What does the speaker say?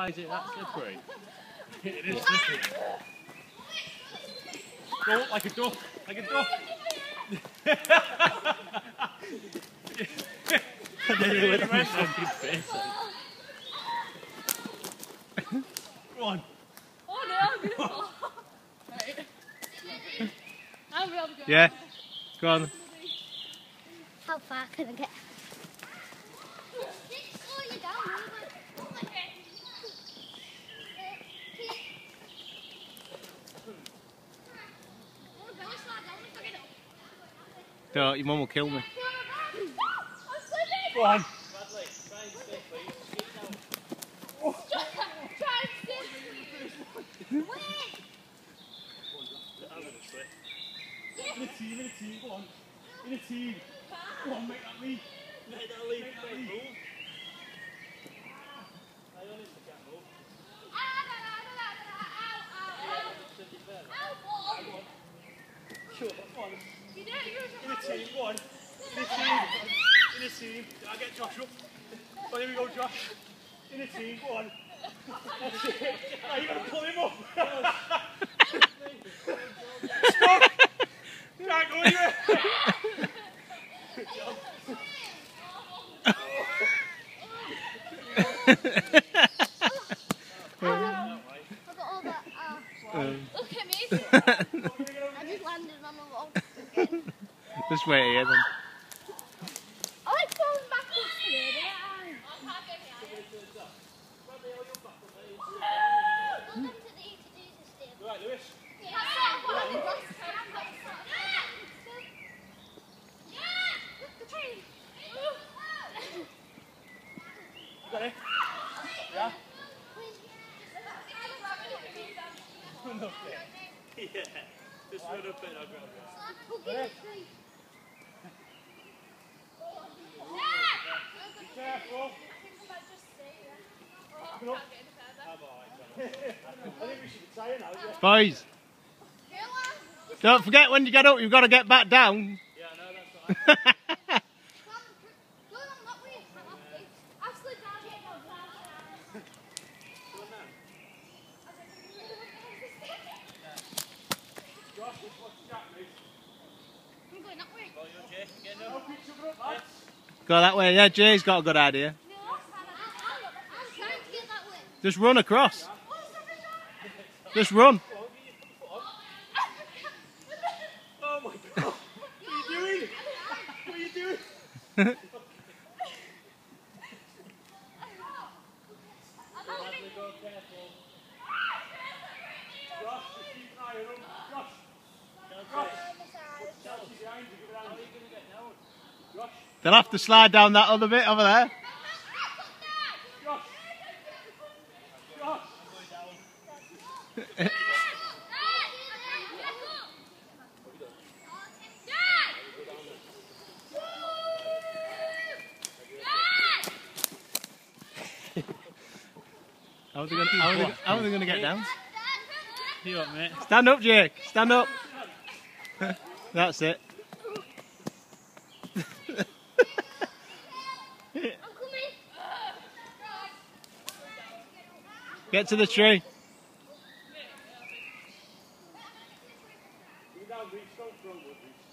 Why is it that slippery? it is slippery. Go like a duck, like a duck. Really went fucking face. Go on. Oh no, I'm beautiful. right. I'm real good. Yeah. Go on. How far can I get? Don't, your mum will kill me. Go on. In a team, in a team, go on. In a team. Go on, make that leap. Make that leap. Make that leap. Sure, go on. In a team, go on. In a team. In a team. I'll get Josh up. Oh, here we go, Josh. In a team, go on. That's it. Now you gotta pull him up. Stop! Can't go anywhere. Um, Look at me. You got it? Yeah? Yeah. Just run up and I'll grab it. Boys, don't forget when you get up, you've got to get back down. Go that way. Yeah, Jay's got a good idea. Just run across. Just run. Oh my god. What are you doing? What are you doing? Bradley, go careful. Josh, just keep an eye on him. Josh. Josh. Chelsea's behind you. Give it How are you going to get down? Josh. They'll have to slide down that other bit over there. Josh. Josh. How are they going to, how are they, how are they going to get down? You up, mate? Stand up, Jake. Stand up. That's it. Get to the tree. down, Reese. Don't throw with Reese.